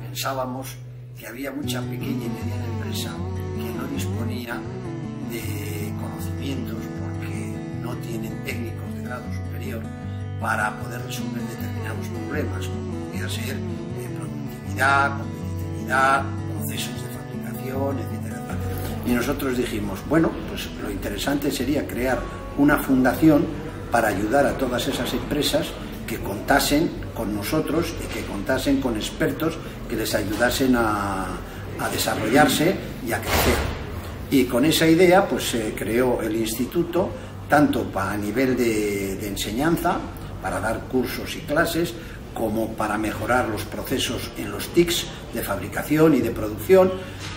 pensábamos que había mucha pequeña y mediana empresa que no disponía de conocimientos porque no tienen técnicos de grado superior para poder resolver determinados problemas, como podría ser eh, productividad, competitividad, procesos de fabricación, etcétera. Y nosotros dijimos, bueno, pues lo interesante sería crear una fundación para ayudar a todas esas empresas que contasen con nosotros y que contasen con expertos que les ayudasen a, desarrollarse y a crecer. Y con esa idea pues se creó el instituto tanto a nivel de, de enseñanza, para dar cursos y clases, como para mejorar los procesos en los TICs de fabricación y de producción.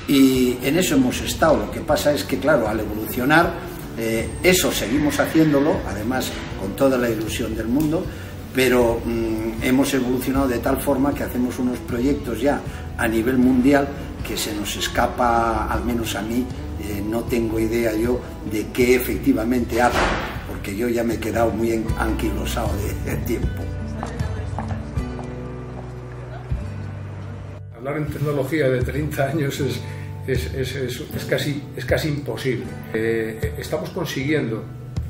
Y en eso hemos estado. Lo que pasa es que, claro, al evolucionar, eh, eso seguimos haciéndolo, además con toda la ilusión del mundo, pero mmm, hemos evolucionado de tal forma que hacemos unos proyectos ya a nivel mundial que se nos escapa, al menos a mí, eh, no tengo idea yo de qué efectivamente hacen, porque yo ya me he quedado muy anquilosado de, de tiempo. Hablar en tecnología de 30 años es, es, es, es casi, casi, imposible. Eh, estamos consiguiendo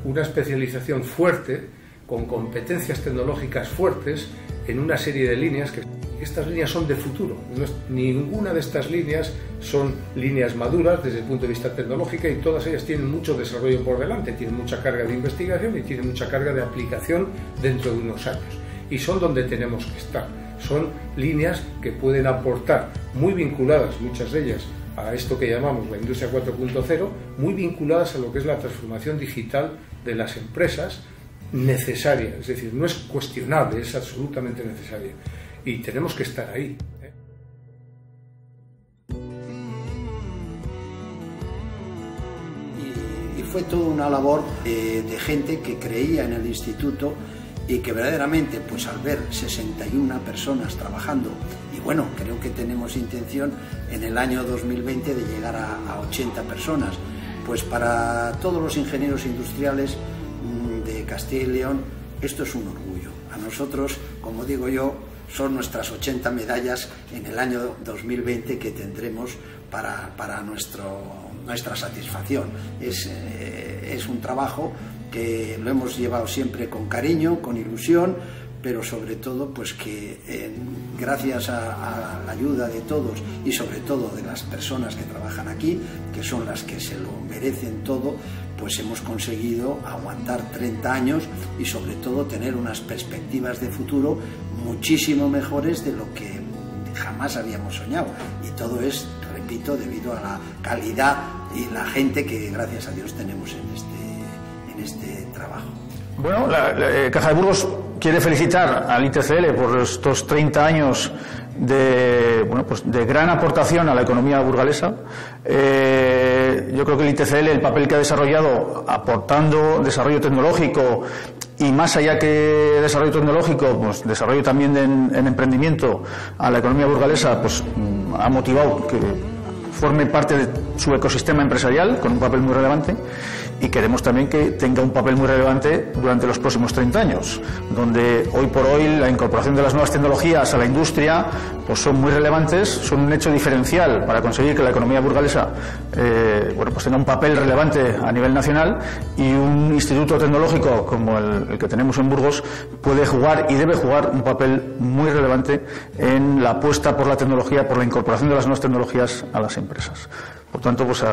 una especialización fuerte, con competencias tecnológicas fuertes, en una serie de líneas que estas líneas son de futuro. No es, ninguna de estas líneas son líneas maduras desde el punto de vista tecnológico y todas ellas tienen mucho desarrollo por delante, tienen mucha carga de investigación y tienen mucha carga de aplicación dentro de unos años. Y son donde tenemos que estar. Son líneas que pueden aportar, muy vinculadas, muchas de ellas, a esto que llamamos la industria 4.0, muy vinculadas a lo que es la transformación digital de las empresas necesaria, es decir, no es cuestionable, es absolutamente necesaria y tenemos que estar ahí. ¿eh? Y, y, fue toda una labor de, de, gente que creía en el instituto y que verdaderamente, pues al ver 61 personas trabajando, y bueno, creo que tenemos intención en el año 2020 de llegar a, a 80 personas, pues para todos los ingenieros industriales Castilla y León, esto es un orgullo. A nosotros, como digo yo, son nuestras 80 medallas en el año 2020 que tendremos para, para nuestro, nuestra satisfacción. Es, eh, es un trabajo que lo hemos llevado siempre con cariño, con ilusión, pero sobre todo pues que eh, gracias a, a, la ayuda de todos y sobre todo de las personas que trabajan aquí, que son las que se lo merecen todo, pues hemos conseguido aguantar 30 años y sobre todo tener unas perspectivas de futuro muchísimo mejores de lo que jamás habíamos soñado. Y todo es, repito, debido a la calidad y la gente que gracias a Dios tenemos en este, en este trabajo. Bueno, la, la eh, Caja de Burgos quiere felicitar al ITCL por estos 30 años de, bueno, pues de gran aportación a la economía burgalesa. Eh, yo creo que el ITCL, el papel que ha desarrollado aportando desarrollo tecnológico y más allá que desarrollo tecnológico, pues desarrollo también en, en emprendimiento a la economía burgalesa, pues ha motivado que forme parte de su ecosistema empresarial con un papel muy relevante y queremos también que tenga un papel muy relevante durante los próximos 30 años, donde hoy por hoy la incorporación de las nuevas tecnologías a la industria pues son muy relevantes, son un hecho diferencial para conseguir que la economía burgalesa eh, bueno, pues tenga un papel relevante a nivel nacional y un instituto tecnológico como el, el que tenemos en Burgos puede jugar y debe jugar un papel muy relevante en la apuesta por la tecnología, por la incorporación de las nuevas tecnologías a las empresas. Por tanto, pues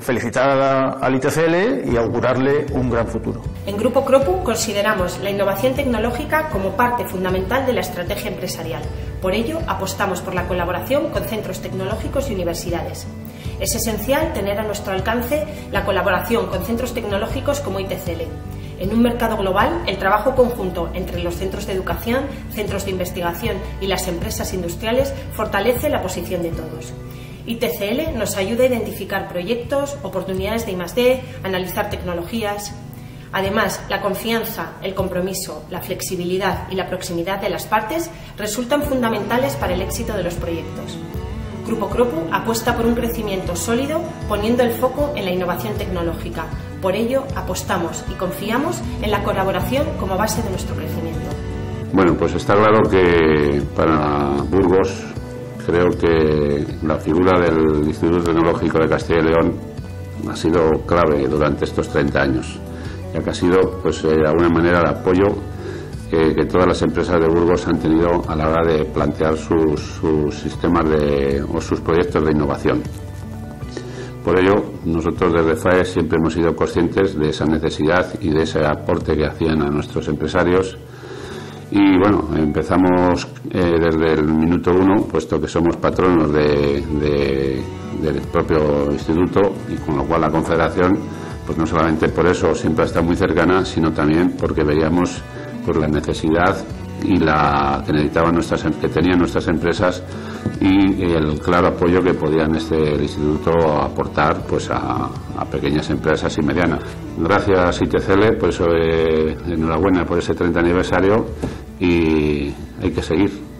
felicitar a la, al ITCL y augurarle un gran futuro. En Grupo Cropu consideramos la innovación tecnológica como parte fundamental de la estrategia empresarial. Por ello, apostamos por la colaboración con centros tecnológicos y universidades. Es esencial tener a nuestro alcance la colaboración con centros tecnológicos como ITCL. En un mercado global, el trabajo conjunto entre los centros de educación, centros de investigación y las empresas industriales fortalece la posición de todos. ITCL nos ayuda a identificar proyectos, oportunidades de I+D, analizar tecnologías. Además, la confianza, el compromiso, la flexibilidad y la proximidad de las partes resultan fundamentales para el éxito de los proyectos. Grupo Cropu apuesta por un crecimiento sólido poniendo el foco en la innovación tecnológica. Por ello, apostamos y confiamos en la colaboración como base de nuestro crecimiento. Bueno, pues está claro que para Burgos creo que la figura del Instituto Tecnológico de Castilla y León ha sido clave durante estos 30 años, ya que ha sido, pues, eh, de alguna manera, el apoyo que, todas las empresas de Burgos han tenido a la hora de plantear sus, sus sistemas de, o sus proyectos de innovación. Por ello, nosotros desde FAE siempre hemos sido conscientes de esa necesidad y de ese aporte que hacían a nuestros empresarios y bueno, empezamos eh, desde el minuto uno, puesto que somos patronos del propio instituto y con lo cual la Confederación, pues no solamente por eso siempre está muy cercana, sino también porque veíamos por la necesidad y la que necesitaban nuestras em, que tenían nuestras empresas y el claro apoyo que podían este instituto aportar pues a, pequeñas empresas y medianas. Gracias ITCL, pues eh, enhorabuena por ese 30 aniversario y hay que seguir.